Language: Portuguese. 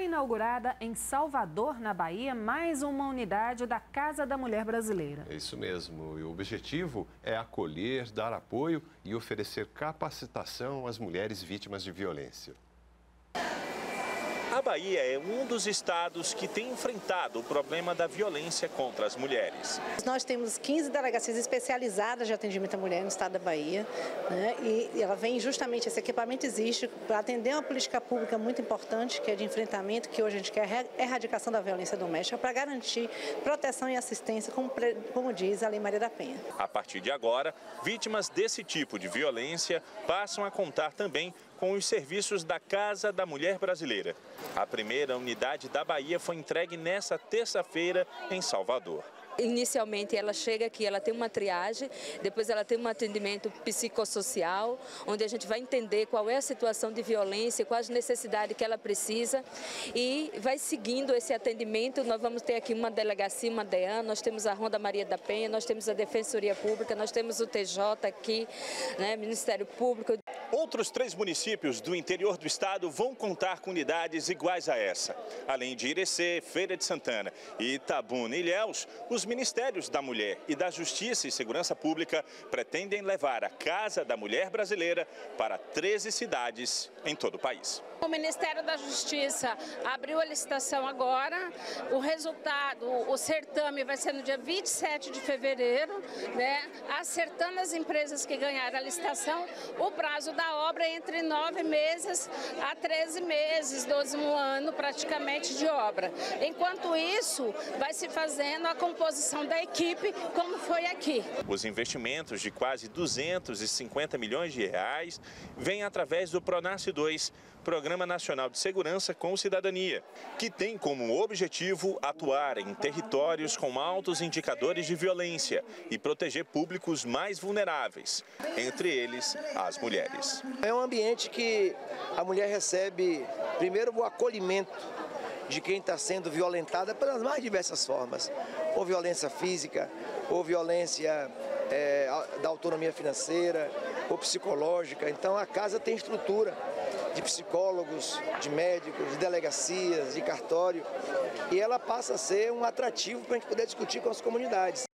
foi inaugurada em Salvador, na Bahia, mais uma unidade da Casa da Mulher Brasileira. É isso mesmo. E o objetivo é acolher, dar apoio e oferecer capacitação às mulheres vítimas de violência. A Bahia é um dos estados que tem enfrentado o problema da violência contra as mulheres. Nós temos 15 delegacias especializadas de atendimento à mulher no estado da Bahia, né? e ela vem justamente, esse equipamento existe para atender uma política pública muito importante, que é de enfrentamento, que hoje a gente quer a erradicação da violência doméstica, para garantir proteção e assistência, como, como diz a Lei Maria da Penha. A partir de agora, vítimas desse tipo de violência passam a contar também com os serviços da Casa da Mulher Brasileira. A primeira unidade da Bahia foi entregue nesta terça-feira em Salvador. Inicialmente ela chega aqui, ela tem uma triagem, depois ela tem um atendimento psicossocial, onde a gente vai entender qual é a situação de violência, quais necessidades que ela precisa e vai seguindo esse atendimento. Nós vamos ter aqui uma delegacia, uma DEAN, nós temos a Ronda Maria da Penha, nós temos a Defensoria Pública, nós temos o TJ aqui, né, Ministério Público. Outros três municípios do interior do estado vão contar com unidades iguais a essa. Além de Irecê, Feira de Santana e Itabuna e Ilhéus, os ministérios da Mulher e da Justiça e Segurança Pública pretendem levar a Casa da Mulher Brasileira para 13 cidades em todo o país. O Ministério da Justiça abriu a licitação agora. O resultado, o certame vai ser no dia 27 de fevereiro, né? Acertando as empresas que ganharam a licitação, o prazo da obra é entre nove meses a 13 meses, 12 um ano praticamente de obra. Enquanto isso, vai se fazendo a composição da equipe, como foi aqui. Os investimentos de quase 250 milhões de reais vêm através do Pronasce 2, Programa Nacional de Segurança com Cidadania, que tem como objetivo atuar em territórios com altos indicadores de violência e proteger públicos mais vulneráveis, entre eles as mulheres. É um ambiente que a mulher recebe, primeiro, o acolhimento de quem está sendo violentada pelas mais diversas formas, ou violência física, ou violência é, da autonomia financeira, ou psicológica. Então a casa tem estrutura de psicólogos, de médicos, de delegacias, de cartório, e ela passa a ser um atrativo para a gente poder discutir com as comunidades.